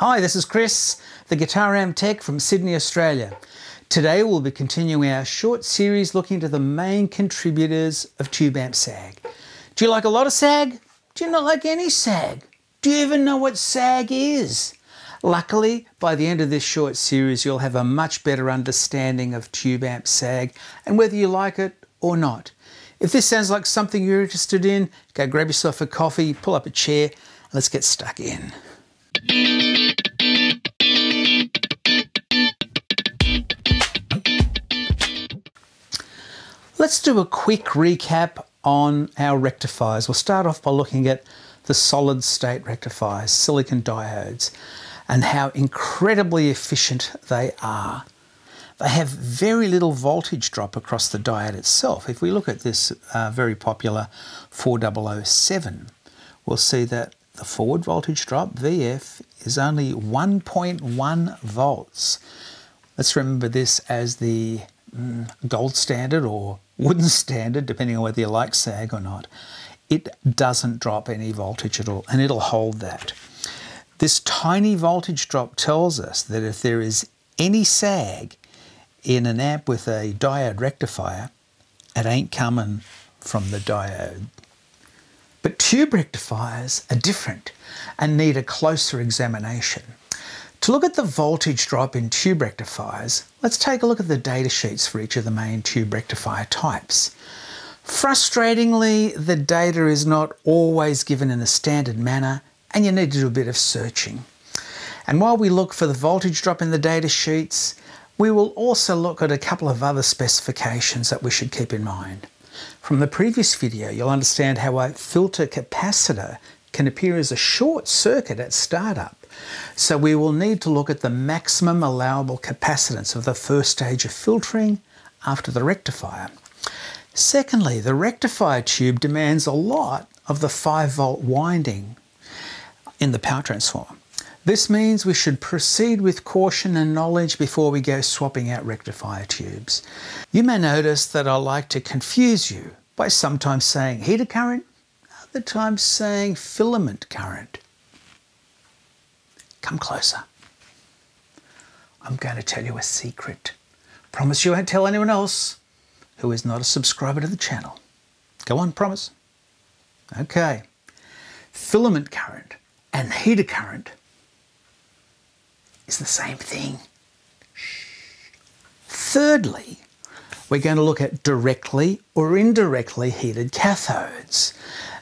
Hi, this is Chris, the Guitar Amp Tech from Sydney, Australia. Today we'll be continuing our short series looking into the main contributors of tube amp sag. Do you like a lot of sag? Do you not like any sag? Do you even know what sag is? Luckily, by the end of this short series, you'll have a much better understanding of tube amp sag and whether you like it or not. If this sounds like something you're interested in, go grab yourself a coffee, pull up a chair, and let's get stuck in. Let's do a quick recap on our rectifiers. We'll start off by looking at the solid state rectifiers, silicon diodes, and how incredibly efficient they are. They have very little voltage drop across the diode itself. If we look at this uh, very popular 4007, we'll see that the forward voltage drop, VF, is only 1.1 volts. Let's remember this as the gold standard or wooden standard, depending on whether you like sag or not, it doesn't drop any voltage at all, and it'll hold that. This tiny voltage drop tells us that if there is any sag in an amp with a diode rectifier, it ain't coming from the diode. But tube rectifiers are different and need a closer examination. To look at the voltage drop in tube rectifiers, let's take a look at the data sheets for each of the main tube rectifier types. Frustratingly, the data is not always given in a standard manner and you need to do a bit of searching. And while we look for the voltage drop in the data sheets, we will also look at a couple of other specifications that we should keep in mind. From the previous video, you'll understand how a filter capacitor can appear as a short circuit at startup. So we will need to look at the maximum allowable capacitance of the first stage of filtering after the rectifier. Secondly, the rectifier tube demands a lot of the 5 volt winding in the power transformer. This means we should proceed with caution and knowledge before we go swapping out rectifier tubes. You may notice that I like to confuse you by sometimes saying heater current, other times saying filament current. Come closer. I'm going to tell you a secret. Promise you won't tell anyone else who is not a subscriber to the channel. Go on, promise. Okay. Filament current and heater current is the same thing. Thirdly, we're going to look at directly or indirectly heated cathodes.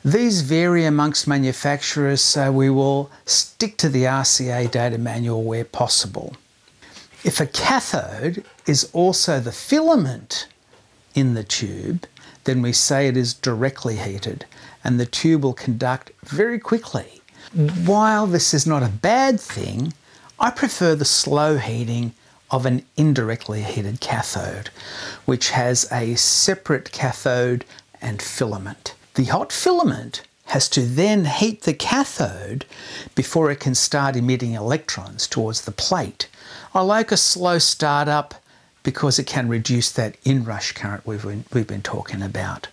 These vary amongst manufacturers, so we will stick to the RCA data manual where possible. If a cathode is also the filament in the tube, then we say it is directly heated and the tube will conduct very quickly. While this is not a bad thing, I prefer the slow heating of an indirectly heated cathode, which has a separate cathode and filament. The hot filament has to then heat the cathode before it can start emitting electrons towards the plate. I like a slow startup because it can reduce that inrush current we've been, we've been talking about.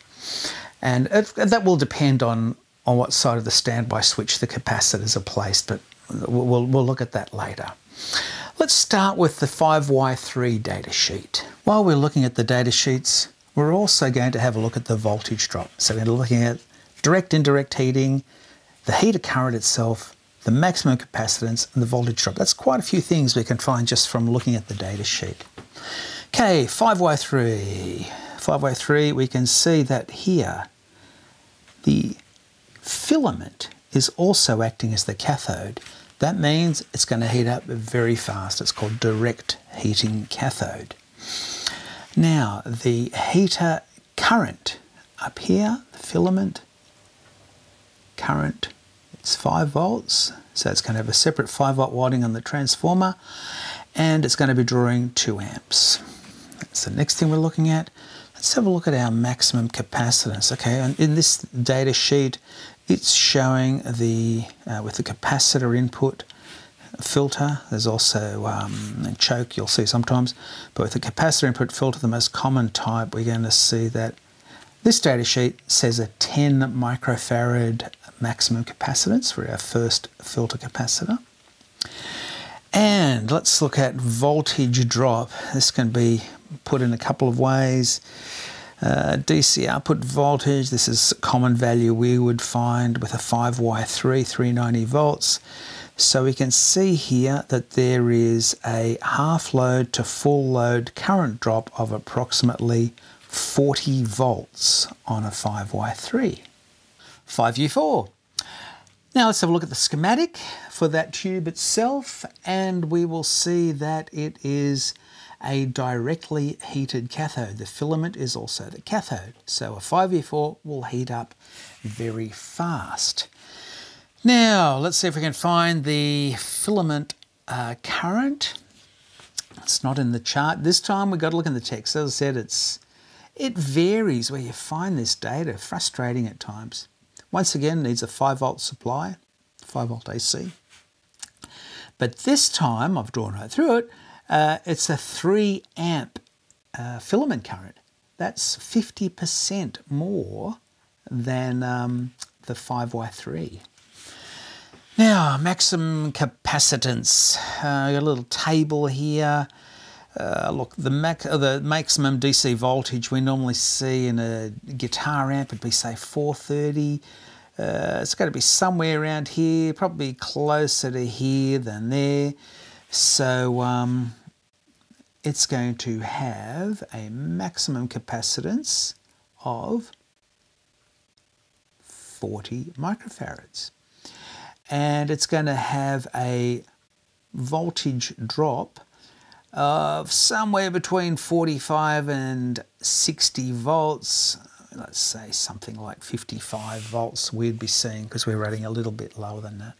And it, that will depend on, on what side of the standby switch the capacitors are placed, but we'll, we'll look at that later. Let's start with the 5Y3 datasheet. While we're looking at the data sheets, we're also going to have a look at the voltage drop. So we're looking at direct indirect heating, the heater current itself, the maximum capacitance, and the voltage drop. That's quite a few things we can find just from looking at the data sheet. Okay, 5Y3. 5Y3, we can see that here the filament is also acting as the cathode. That means it's going to heat up very fast. It's called direct heating cathode. Now, the heater current up here, the filament current, it's 5 volts. So it's going to have a separate 5 volt winding on the transformer and it's going to be drawing 2 amps. That's the next thing we're looking at. Let's have a look at our maximum capacitance. Okay, and in this data sheet, it's showing the, uh, with the capacitor input filter, there's also um, choke you'll see sometimes, but with the capacitor input filter, the most common type, we're going to see that this data sheet says a 10 microfarad maximum capacitance for our first filter capacitor. And let's look at voltage drop. This can be put in a couple of ways. Uh, DC output voltage, this is a common value we would find with a 5Y3, 390 volts. So we can see here that there is a half load to full load current drop of approximately 40 volts on a 5Y3. 5U4. Now let's have a look at the schematic for that tube itself and we will see that it is a directly heated cathode. The filament is also the cathode. So a 5U4 will heat up very fast. Now let's see if we can find the filament uh, current. It's not in the chart. This time we've got to look in the text. As I said, it's it varies where you find this data, frustrating at times. Once again, needs a 5 volt supply, 5 volt AC. But this time, I've drawn right through it, uh, it's a 3 amp uh, filament current. That's 50% more than um, the 5Y3. Now, maximum capacitance. Uh, got a little table here. Uh, look, the, mac uh, the maximum DC voltage we normally see in a guitar amp would be, say, 430. Uh, it's got to be somewhere around here, probably closer to here than there. So um, it's going to have a maximum capacitance of 40 microfarads. And it's going to have a voltage drop of somewhere between 45 and 60 volts. Let's say something like 55 volts we'd be seeing because we're running a little bit lower than that.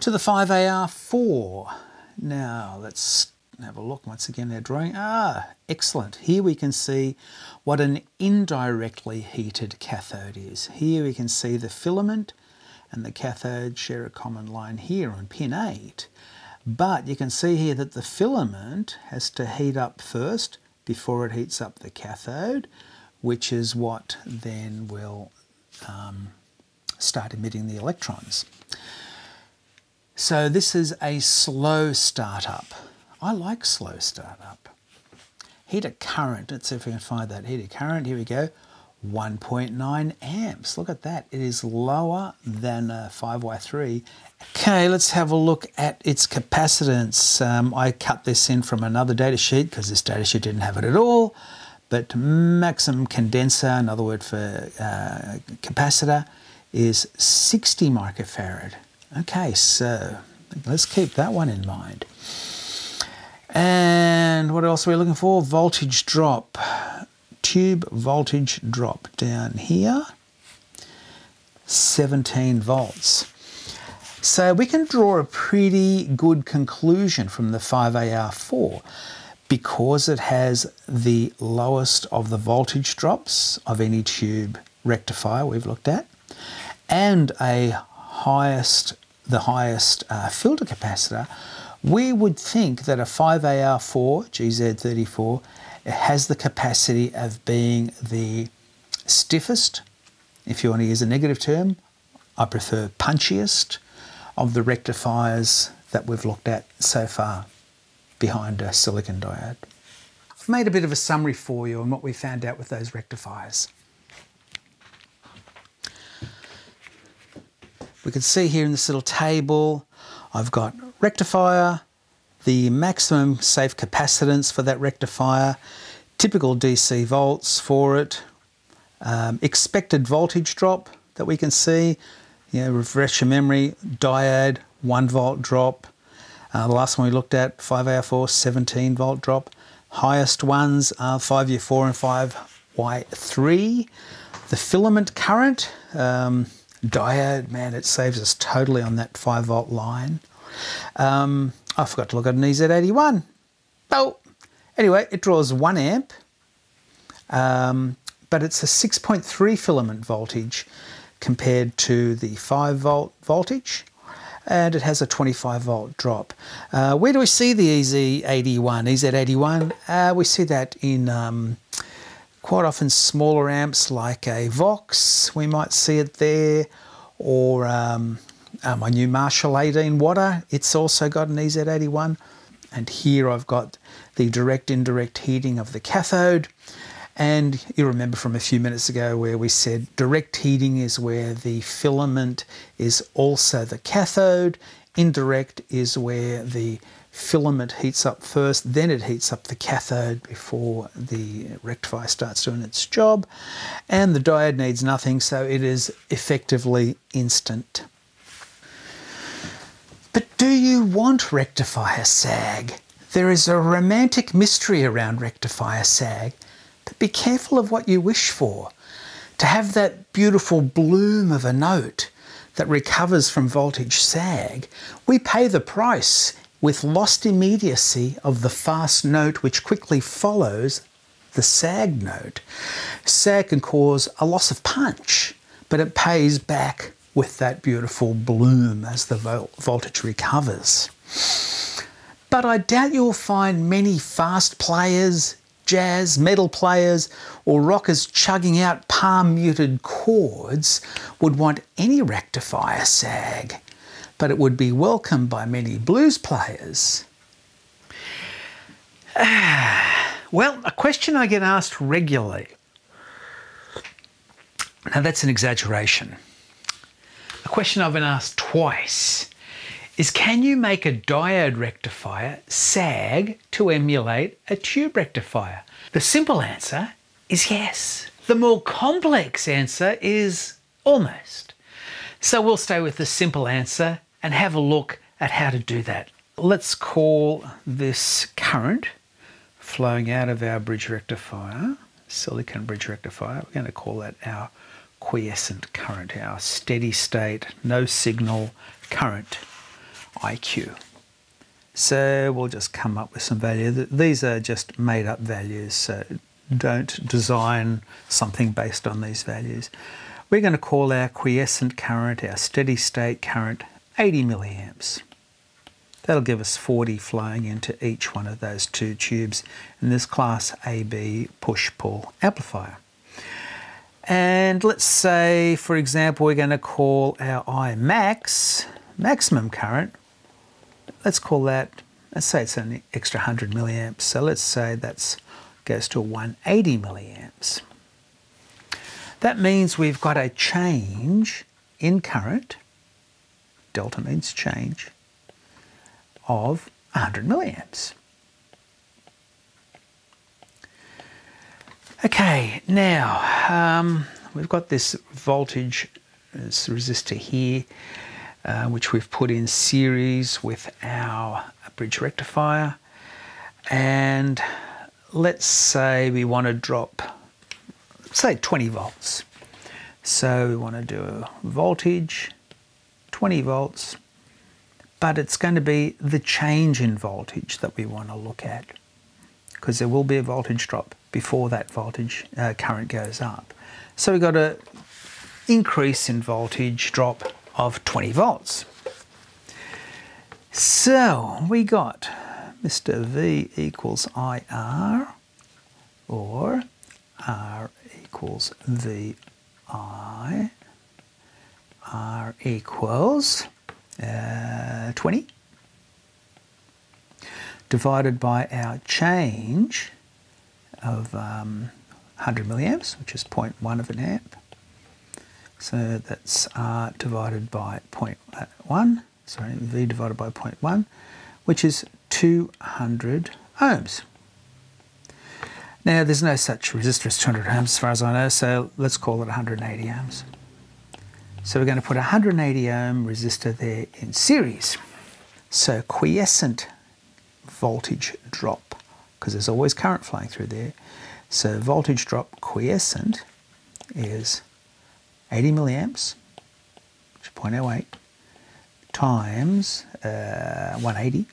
To the 5AR4. Now let's have a look once again at drawing. Ah, excellent. Here we can see what an indirectly heated cathode is. Here we can see the filament and the cathode share a common line here on pin 8. But you can see here that the filament has to heat up first before it heats up the cathode, which is what then will um, start emitting the electrons. So this is a slow startup. I like slow startup. Heater current, let's see if we can find that Heat heater current. Here we go, 1.9 amps. Look at that. It is lower than a 5Y3 Okay, let's have a look at its capacitance. Um, I cut this in from another data sheet because this data sheet didn't have it at all. But maximum condenser, another word for uh, capacitor, is 60 microfarad. Okay, so let's keep that one in mind. And what else are we looking for? Voltage drop. Tube voltage drop down here. 17 volts. So we can draw a pretty good conclusion from the 5AR4 because it has the lowest of the voltage drops of any tube rectifier we've looked at and a highest the highest uh, filter capacitor we would think that a 5AR4 GZ34 has the capacity of being the stiffest if you want to use a negative term I prefer punchiest of the rectifiers that we've looked at so far behind a silicon diode. I've made a bit of a summary for you on what we found out with those rectifiers. We can see here in this little table, I've got rectifier, the maximum safe capacitance for that rectifier, typical DC volts for it, um, expected voltage drop that we can see, you know, refresh your memory, diode, 1 volt drop. Uh, the last one we looked at, 5AR4, 17 volt drop. Highest ones are 5U4 and 5Y3. The filament current, um, diode, man, it saves us totally on that 5 volt line. Um, I forgot to look at an EZ81. Oh, anyway, it draws 1 amp, um, but it's a 6.3 filament voltage compared to the 5 volt voltage and it has a 25 volt drop. Uh, where do we see the EZ81? EZ81, uh, we see that in um, quite often smaller amps like a Vox, we might see it there, or um, uh, my new Marshall 18 water, it's also got an EZ81. And here I've got the direct indirect heating of the cathode. And you remember from a few minutes ago where we said direct heating is where the filament is also the cathode, indirect is where the filament heats up first, then it heats up the cathode before the rectifier starts doing its job. And the diode needs nothing, so it is effectively instant. But do you want rectifier sag? There is a romantic mystery around rectifier sag, but be careful of what you wish for. To have that beautiful bloom of a note that recovers from voltage sag, we pay the price with lost immediacy of the fast note which quickly follows the sag note. Sag can cause a loss of punch, but it pays back with that beautiful bloom as the voltage recovers. But I doubt you'll find many fast players, jazz, metal players, or rockers chugging out palm muted chords would want any rectifier sag but it would be welcomed by many blues players. well, a question I get asked regularly. Now, that's an exaggeration. A question I've been asked twice is can you make a diode rectifier sag to emulate a tube rectifier? The simple answer is yes. The more complex answer is almost. So we'll stay with the simple answer and have a look at how to do that. Let's call this current flowing out of our bridge rectifier, silicon bridge rectifier, we're going to call that our quiescent current, our steady state, no signal current, IQ. So we'll just come up with some value. These are just made up values, so don't design something based on these values. We're going to call our quiescent current, our steady state current, 80 milliamps. That'll give us 40 flowing into each one of those two tubes in this class AB push-pull amplifier. And let's say, for example, we're going to call our I max, maximum current, let's call that, let's say it's an extra 100 milliamps. So let's say that goes to 180 milliamps. That means we've got a change in current delta means change, of 100 milliamps. Okay, now um, we've got this voltage, this resistor here, uh, which we've put in series with our bridge rectifier. And let's say we want to drop, say 20 volts. So we want to do a voltage 20 volts, but it's going to be the change in voltage that we want to look at because there will be a voltage drop before that voltage uh, current goes up. So we've got an increase in voltage drop of 20 volts. So we got Mr. V equals IR or R equals VI R equals uh, 20 divided by our change of um, 100 milliamps, which is 0.1 of an amp. So that's R divided by 0.1, sorry, V divided by 0.1, which is 200 ohms. Now there's no such resistor as 200 ohms as far as I know, so let's call it 180 ohms. So we're going to put a 180 ohm resistor there in series. So quiescent voltage drop, because there's always current flowing through there. So voltage drop quiescent is 80 milliamps, which is 0.08, times uh, 180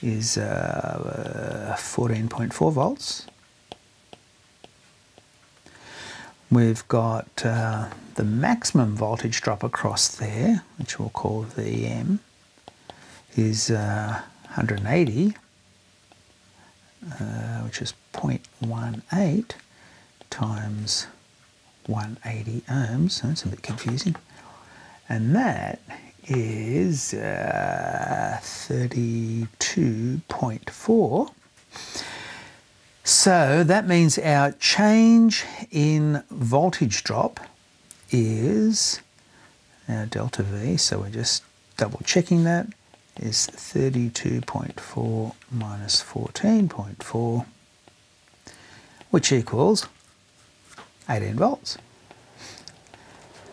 is uh, 14.4 volts We've got uh, the maximum voltage drop across there, which we'll call VM, is uh, 180, uh, which is 0.18 times 180 ohms. That's a bit confusing. And that is uh, 32.4. So that means our change in voltage drop is our delta V, so we're just double checking that, is 32.4 minus 14.4, which equals 18 volts.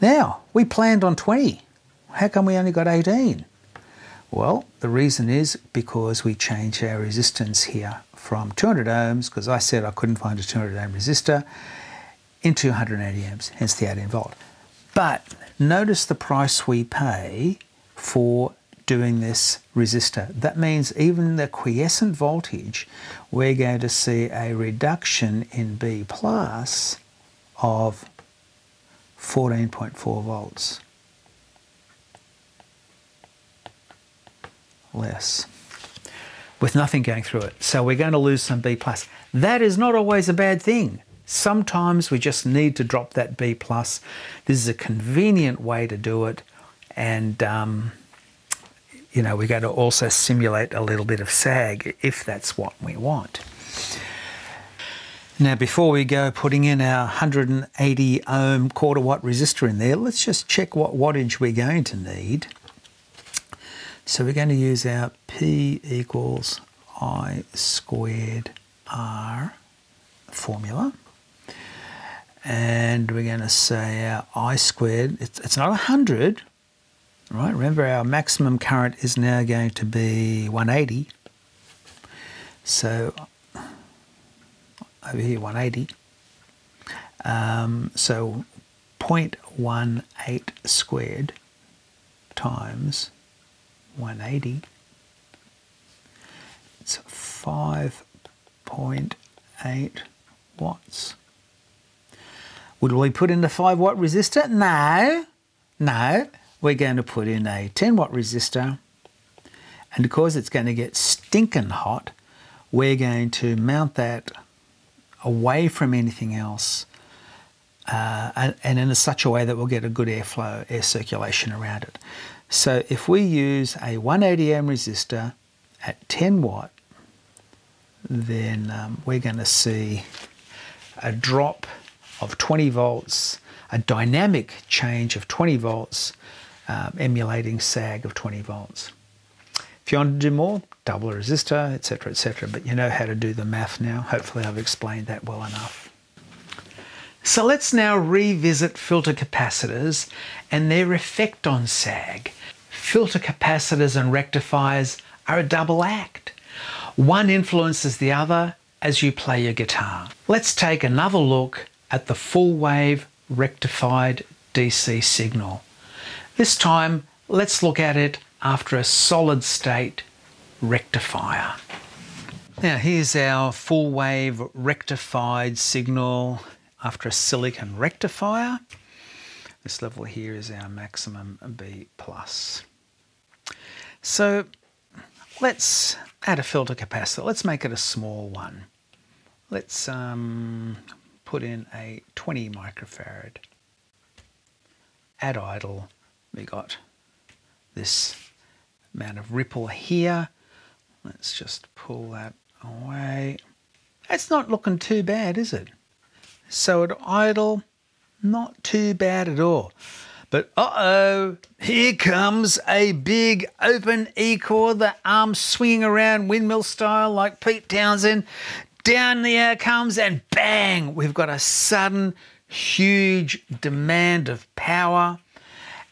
Now, we planned on 20. How come we only got 18? Well, the reason is because we changed our resistance here from 200 ohms, because I said I couldn't find a 200 ohm resistor, into 180 amps, hence the 18 volt. But notice the price we pay for doing this resistor. That means even the quiescent voltage, we're going to see a reduction in B plus of 14.4 volts. Less. With nothing going through it. So we're going to lose some B plus. That is not always a bad thing. Sometimes we just need to drop that B plus. This is a convenient way to do it. And, um, you know, we're going to also simulate a little bit of sag if that's what we want. Now, before we go putting in our 180 ohm quarter watt resistor in there, let's just check what wattage we're going to need. So we're going to use our P equals I squared R formula. And we're going to say our I squared, it's, it's not 100, right? Remember our maximum current is now going to be 180. So over here 180. Um, so 0.18 squared times 180. It's 5.8 watts. Would we put in the 5 watt resistor? No, no. We're going to put in a 10 watt resistor and because it's going to get stinking hot, we're going to mount that away from anything else uh, and, and, in such a way that we'll get a good airflow, air circulation around it. So if we use a 180 ohm resistor at 10 watt, then um, we're going to see a drop of 20 volts, a dynamic change of 20 volts, um, emulating sag of 20 volts. If you want to do more, double a resistor, etc., etc. But you know how to do the math now. Hopefully I've explained that well enough. So let's now revisit filter capacitors and their effect on sag. Filter capacitors and rectifiers are a double act. One influences the other as you play your guitar. Let's take another look at the full wave rectified DC signal. This time, let's look at it after a solid state rectifier. Now here's our full wave rectified signal after a silicon rectifier. This level here is our maximum B+. plus. So let's add a filter capacitor. Let's make it a small one. Let's um, put in a 20 microfarad. At idle, we got this amount of ripple here. Let's just pull that away. It's not looking too bad, is it? So at idle, not too bad at all. But uh-oh, here comes a big open E-chord, the arm swinging around windmill style like Pete Townshend. Down the air comes and bang, we've got a sudden huge demand of power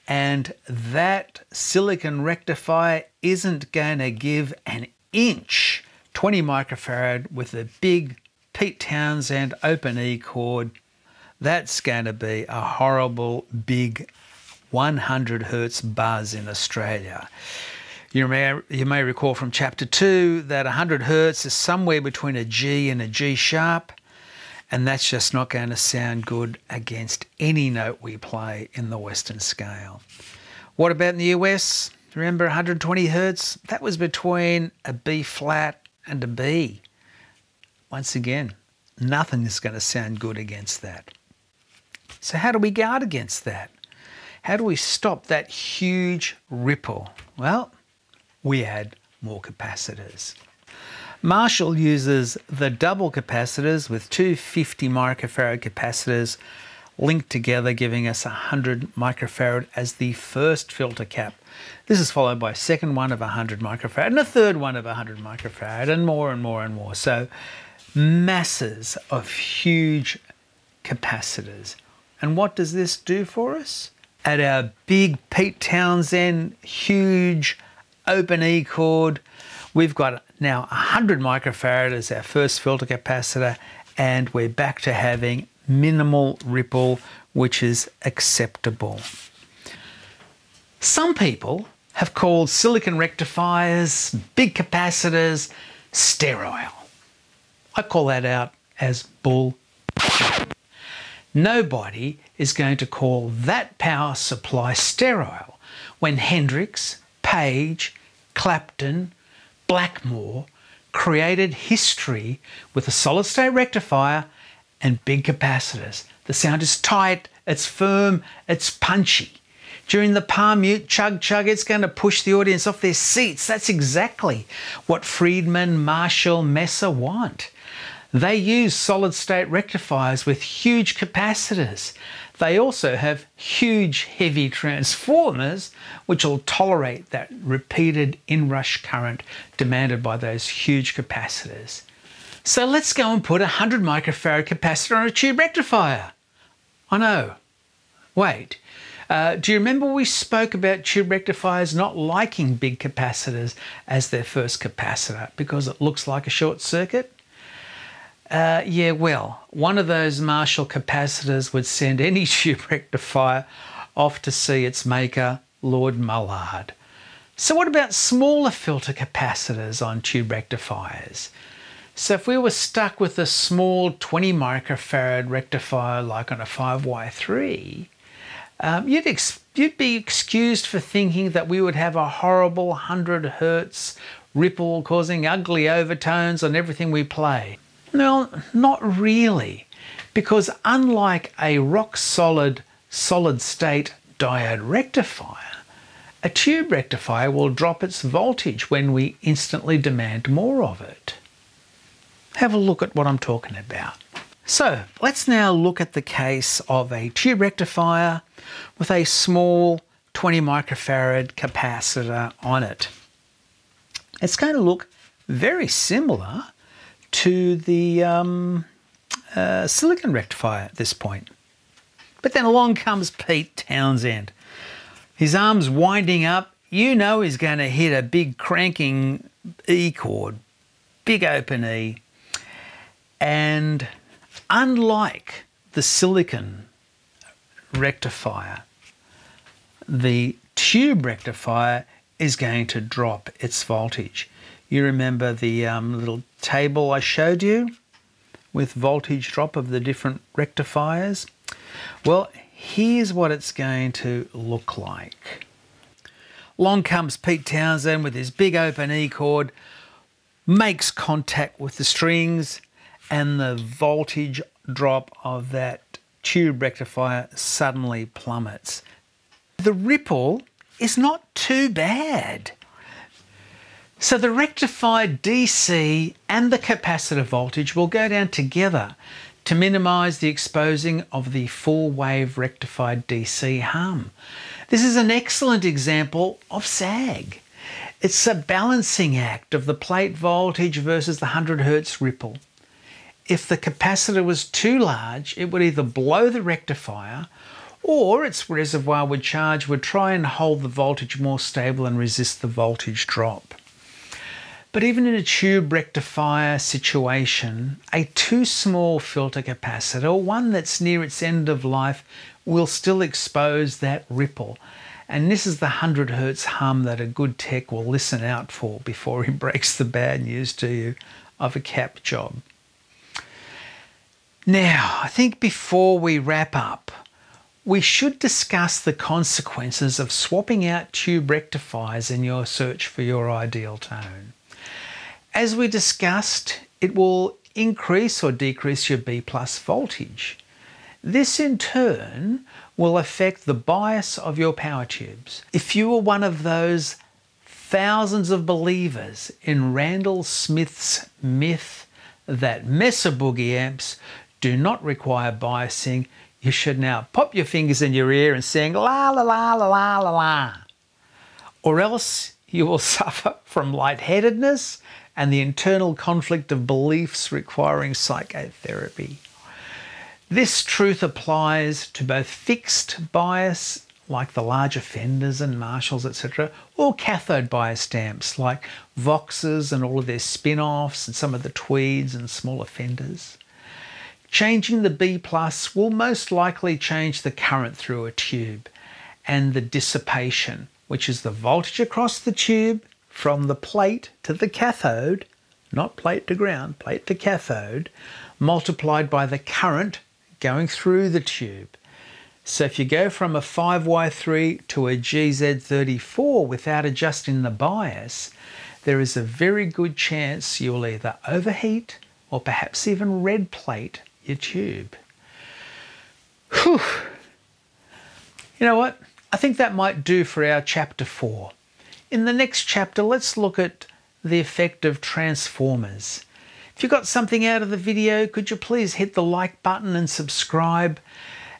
and that silicon rectifier isn't going to give an inch 20 microfarad with a big Pete Townshend open E chord. That's going to be a horrible big 100 hertz buzz in Australia. You may, you may recall from chapter 2 that 100 hertz is somewhere between a G and a G sharp and that's just not going to sound good against any note we play in the Western scale. What about in the US? Remember 120 hertz? That was between a B flat and a B. Once again, nothing is going to sound good against that. So how do we guard against that? How do we stop that huge ripple? Well, we add more capacitors. Marshall uses the double capacitors with two 50 microfarad capacitors linked together, giving us 100 microfarad as the first filter cap. This is followed by a second one of 100 microfarad and a third one of 100 microfarad and more and more and more. So masses of huge capacitors. And what does this do for us? At our big Pete Townshend, huge open E chord, we've got now 100 microfarad as our first filter capacitor and we're back to having minimal ripple, which is acceptable. Some people have called silicon rectifiers, big capacitors, sterile. I call that out as bull. Nobody is going to call that power supply sterile when Hendrix, Page, Clapton, Blackmore created history with a solid state rectifier and big capacitors. The sound is tight, it's firm, it's punchy. During the palm mute chug chug, it's going to push the audience off their seats. That's exactly what Friedman, Marshall, Mesa want. They use solid state rectifiers with huge capacitors. They also have huge heavy transformers which will tolerate that repeated inrush current demanded by those huge capacitors. So let's go and put a 100 microfarad capacitor on a tube rectifier. I know. Wait. Uh, do you remember we spoke about tube rectifiers not liking big capacitors as their first capacitor because it looks like a short circuit? Uh, yeah, well, one of those Marshall capacitors would send any tube rectifier off to see its maker, Lord Mullard. So what about smaller filter capacitors on tube rectifiers? So if we were stuck with a small 20 microfarad rectifier like on a 5Y3, um, you'd, you'd be excused for thinking that we would have a horrible 100 hertz ripple causing ugly overtones on everything we play. Well, not really, because unlike a rock solid solid state diode rectifier, a tube rectifier will drop its voltage when we instantly demand more of it. Have a look at what I'm talking about. So let's now look at the case of a tube rectifier with a small 20 microfarad capacitor on it. It's going to look very similar to the um, uh, silicon rectifier at this point. But then along comes Pete Townshend. His arm's winding up. You know he's going to hit a big cranking E chord, big open E. And unlike the silicon rectifier, the tube rectifier is going to drop its voltage. You remember the um, little table I showed you with voltage drop of the different rectifiers? Well, here's what it's going to look like. Long comes Pete Townshend with his big open E chord, makes contact with the strings, and the voltage drop of that tube rectifier suddenly plummets. The ripple is not too bad. So the rectified DC and the capacitor voltage will go down together to minimize the exposing of the full-wave rectified DC hum. This is an excellent example of sag. It's a balancing act of the plate voltage versus the 100 Hz ripple. If the capacitor was too large, it would either blow the rectifier or its reservoir would charge would try and hold the voltage more stable and resist the voltage drop. But even in a tube rectifier situation, a too small filter capacitor, one that's near its end of life, will still expose that ripple. And this is the 100 hertz hum that a good tech will listen out for before he breaks the bad news to you of a cap job. Now, I think before we wrap up, we should discuss the consequences of swapping out tube rectifiers in your search for your ideal tone. As we discussed, it will increase or decrease your B plus voltage. This in turn will affect the bias of your power tubes. If you are one of those thousands of believers in Randall Smith's myth that Mesa Boogie amps do not require biasing, you should now pop your fingers in your ear and sing la la la la la la la. Or else you will suffer from lightheadedness and the internal conflict of beliefs requiring psychotherapy. This truth applies to both fixed bias, like the large offenders and Marshalls, etc., or cathode bias stamps, like Voxes and all of their spin offs, and some of the Tweeds and small offenders. Changing the B plus will most likely change the current through a tube and the dissipation, which is the voltage across the tube from the plate to the cathode, not plate to ground, plate to cathode, multiplied by the current going through the tube. So if you go from a 5Y3 to a GZ34 without adjusting the bias, there is a very good chance you'll either overheat or perhaps even red plate your tube. Whew. You know what? I think that might do for our chapter 4. In the next chapter, let's look at the effect of transformers. If you got something out of the video, could you please hit the like button and subscribe?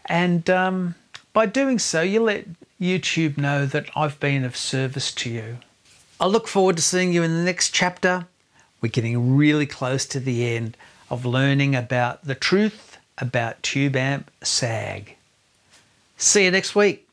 And um, by doing so, you let YouTube know that I've been of service to you. I look forward to seeing you in the next chapter. We're getting really close to the end of learning about the truth about tube amp sag. See you next week.